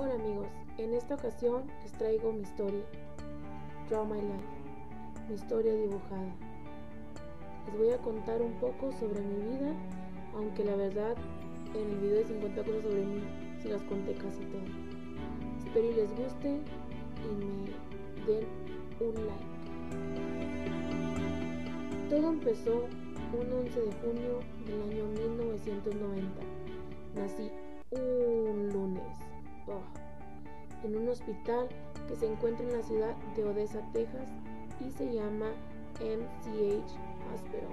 Hola amigos, en esta ocasión les traigo mi historia, Draw My Life, mi historia dibujada. Les voy a contar un poco sobre mi vida, aunque la verdad en el video de 50 cosas sobre mí sí las conté casi todas. Espero y les guste y me den un like. Todo empezó un 11 de junio del año 1990. Nací un lunes en un hospital que se encuentra en la ciudad de Odessa, Texas y se llama MCH Hospital.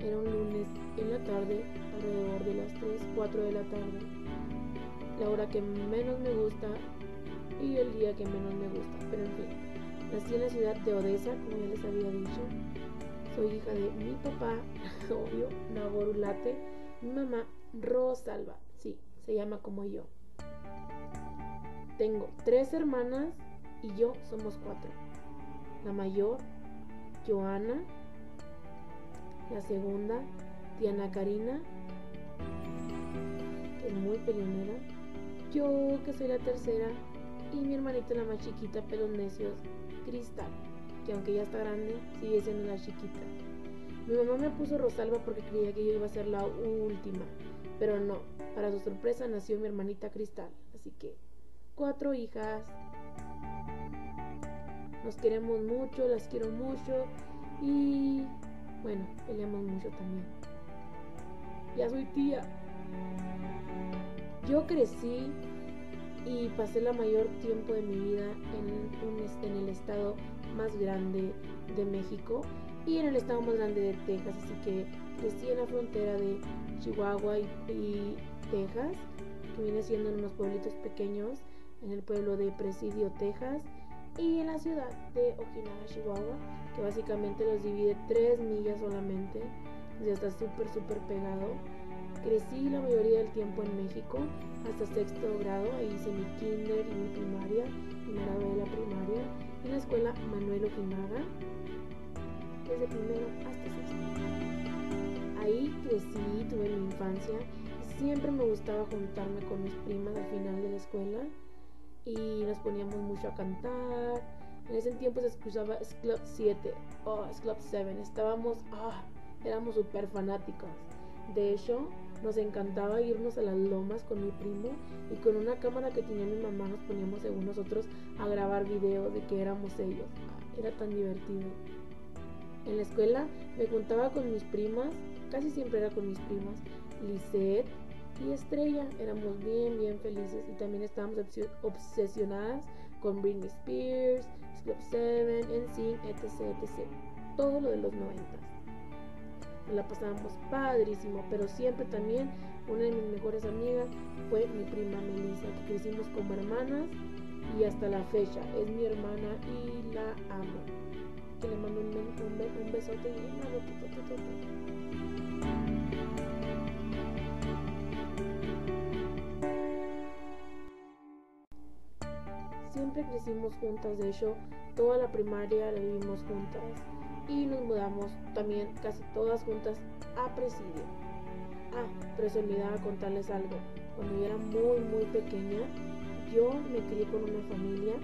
Era un lunes en la tarde, alrededor de las 3, 4 de la tarde, la hora que menos me gusta y el día que menos me gusta, pero en fin, nací en la ciudad de Odessa, como ya les había dicho. Soy hija de mi papá, obvio, Naborulate, mi mamá, Rosalba, sí, se llama como yo. Tengo tres hermanas y yo somos cuatro. La mayor, Joana. La segunda, Diana Karina, que es muy peleonera. Yo, que soy la tercera. Y mi hermanita, la más chiquita, pelos necios, Cristal, que aunque ya está grande, sigue siendo la chiquita. Mi mamá me puso Rosalba porque creía que yo iba a ser la última, pero no. Para su sorpresa nació mi hermanita Cristal, así que cuatro hijas. Nos queremos mucho, las quiero mucho y bueno, peleamos mucho también. Ya soy tía. Yo crecí y pasé la mayor tiempo de mi vida en, en el estado más grande de México y en el estado más grande de Texas, así que crecí en la frontera de Chihuahua y, y Texas, que viene siendo en unos pueblitos pequeños en el pueblo de Presidio, Texas, y en la ciudad de Okinawa, Chihuahua, que básicamente los divide tres millas solamente, ya está súper, súper pegado. Crecí la mayoría del tiempo en México, hasta sexto grado, ahí hice mi kinder y mi primaria, y me gradué de la primaria, en la escuela Manuel Okinaga, desde primero hasta sexto. Ahí crecí, tuve mi infancia, siempre me gustaba juntarme con mis primas al final de la escuela y nos poníamos mucho a cantar. En ese tiempo se escuchaba Club 7 o oh, Club 7. Estábamos, ah, éramos súper fanáticos. De hecho, nos encantaba irnos a las lomas con mi primo y con una cámara que tenía mi mamá nos poníamos según nosotros a grabar videos de que éramos ellos. Ah, era tan divertido. En la escuela me juntaba con mis primas, casi siempre era con mis primas, Lisette, y Estrella. Éramos bien, bien felices y también estábamos obsesionadas con Britney Spears, Club 7, NSYNC, etc, etc. Todo lo de los 90. Nos la pasábamos padrísimo, pero siempre también una de mis mejores amigas fue mi prima Melissa, que crecimos como hermanas y hasta la fecha es mi hermana y la amo. Que le mando un, un, un besote y Siempre crecimos juntas, de hecho, toda la primaria la vivimos juntas y nos mudamos también casi todas juntas a Presidio. Ah, pero se olvidaba contarles algo. Cuando yo era muy, muy pequeña, yo me crié con una familia,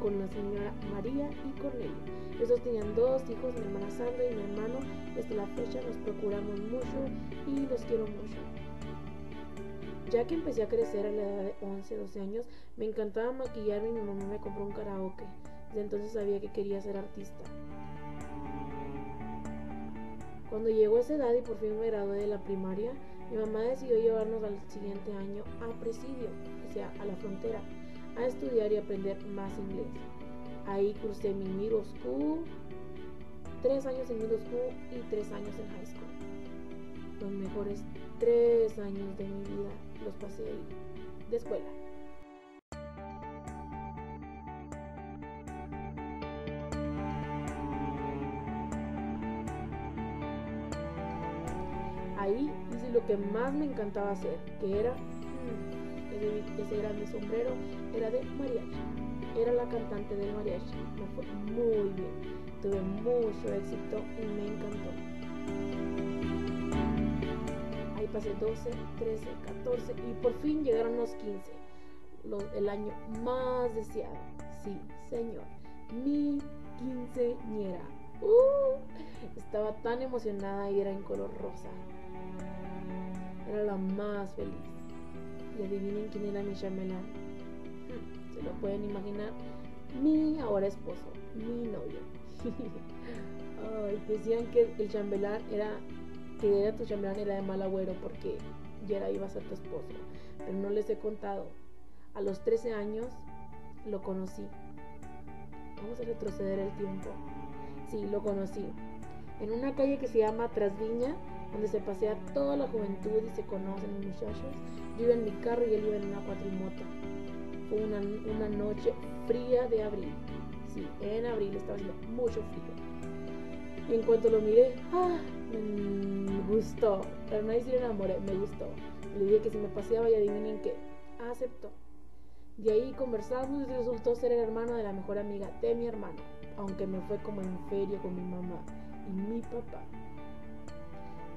con la señora María y Cornelio. Esos tenían dos hijos, mi hermana Sandra y mi hermano. Desde la fecha nos procuramos mucho y los quiero mucho. Ya que empecé a crecer a la edad de 11, 12 años, me encantaba maquillarme y mi mamá me compró un karaoke. Desde entonces sabía que quería ser artista. Cuando llegó esa edad y por fin me gradué de la primaria, mi mamá decidió llevarnos al siguiente año a Presidio, o sea, a la frontera, a estudiar y aprender más inglés. Ahí cursé mi middle school, tres años en middle school y tres años en high school. Los mejores tres años de mi vida los pasé ahí, de escuela. Ahí hice lo que más me encantaba hacer, que era ese, grande sombrero, era de mariachi. Era la cantante del mariachi. Me fue muy bien. Tuve mucho éxito y me encantó. pasé 12, 13, 14 y por fin llegaron los 15. el año más deseado. Sí, señor. Mi quinceñera. Uh, estaba tan emocionada y era en color rosa. Era la más feliz. Y adivinen quién era mi chamelán. Hmm, ¿Se lo pueden imaginar? Mi ahora esposo, mi novio. Ay, decían que el chambelán era, que era tu chambelán era de mal agüero porque ya era iba a ser tu esposo. Pero no les he contado. A los 13 años lo conocí. Vamos a retroceder el tiempo. Sí, lo conocí. En una calle que se llama Trasviña, donde se pasea toda la juventud y se conocen los muchachos. Yo iba en mi carro y él iba en una cuatrimoto. Fue una, una noche fría de abril. Sí, en abril estaba haciendo mucho frío. Y en cuanto lo miré, ¡ah! Me gustó. Pero no decir enamoré, me gustó. Le dije que si me paseaba y adivinen qué. Aceptó. De ahí conversamos y resultó ser el hermano de la mejor amiga de mi hermano, aunque me fue como en feria con mi mamá y mi papá.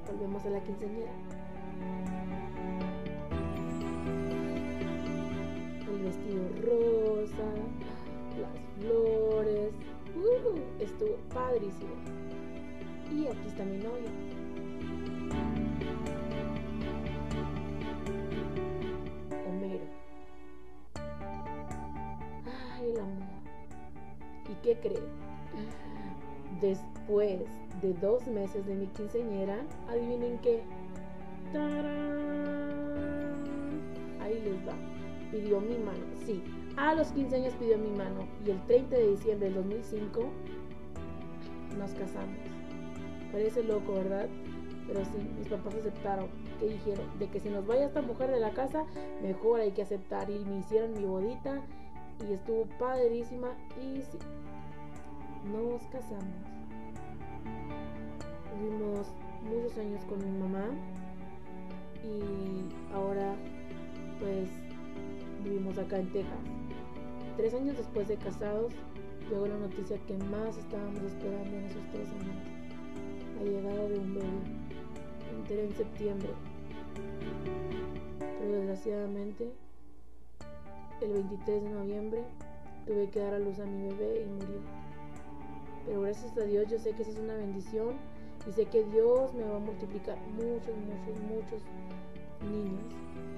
Volvemos a la quinceañera. El vestido rosa, las flores. Uh, estuvo padrísimo. Y aquí está mi novio. Homero. Ay, el amor. ¿Y qué creen? Después de dos meses de mi quinceñera, adivinen qué. Ahí les va. Pidió mi mano. Sí, a los 15 años pidió mi mano. Y el 30 de diciembre del 2005 nos casamos. Parece loco, ¿verdad? Pero sí, mis papás aceptaron. ¿Qué dijeron? De que si nos vaya esta mujer de la casa, mejor hay que aceptar. Y me hicieron mi bodita. Y estuvo padrísima. Y sí, nos casamos. Vivimos muchos años con mi mamá y ahora pues vivimos acá en Texas. Tres años después de casados, llegó la noticia que más estábamos esperando en esos tres años. La llegada de un bebé. Enteré en septiembre. Pero desgraciadamente, el 23 de noviembre, tuve que dar a luz a mi bebé y murió. Pero gracias a Dios yo sé que esa es una bendición y sé que Dios me va a multiplicar muchos, muchos, muchos niños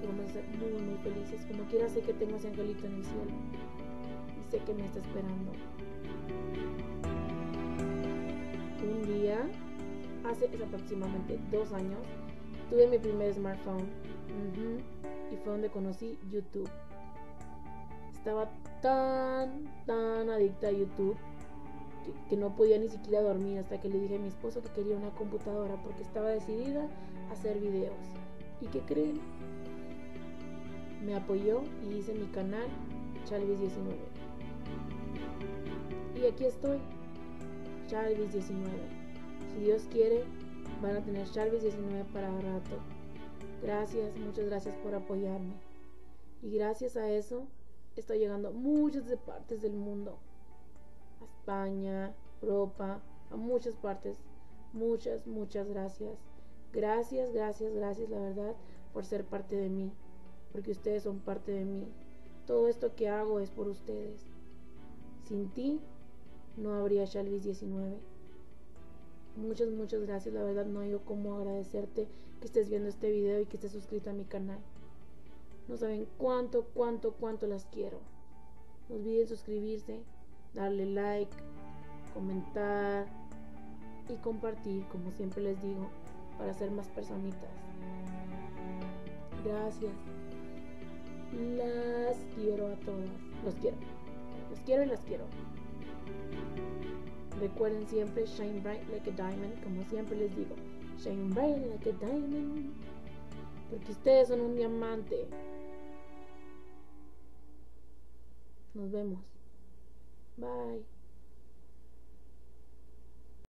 que vamos a ser muy, muy felices. Como quiera sé que tengo ese angelito en el cielo y sé que me está esperando. Un día, hace aproximadamente dos años, tuve mi primer smartphone y fue donde conocí YouTube. Estaba tan, tan adicta a YouTube que, no podía ni siquiera dormir hasta que le dije a mi esposo que quería una computadora porque estaba decidida a hacer videos. ¿Y qué creen? Me apoyó y hice mi canal Chalvis 19. Y aquí estoy, Chalvis 19. Si Dios quiere, van a tener Chalvis 19 para rato. Gracias, muchas gracias por apoyarme. Y gracias a eso, estoy llegando a muchas partes del mundo. España, Europa, a muchas partes. Muchas, muchas gracias. Gracias, gracias, gracias, la verdad, por ser parte de mí. Porque ustedes son parte de mí. Todo esto que hago es por ustedes. Sin ti, no habría Shalvis 19. Muchas, muchas gracias. La verdad, no hay cómo agradecerte que estés viendo este video y que estés suscrito a mi canal. No saben cuánto, cuánto, cuánto las quiero. No olviden suscribirse, darle like, comentar y compartir, como siempre les digo, para ser más personitas. Gracias. Las quiero a todas. Los quiero. Los quiero y las quiero. Recuerden siempre shine bright like a diamond, como siempre les digo. Shine bright like a diamond. Porque ustedes son un diamante. Nos vemos. Bye.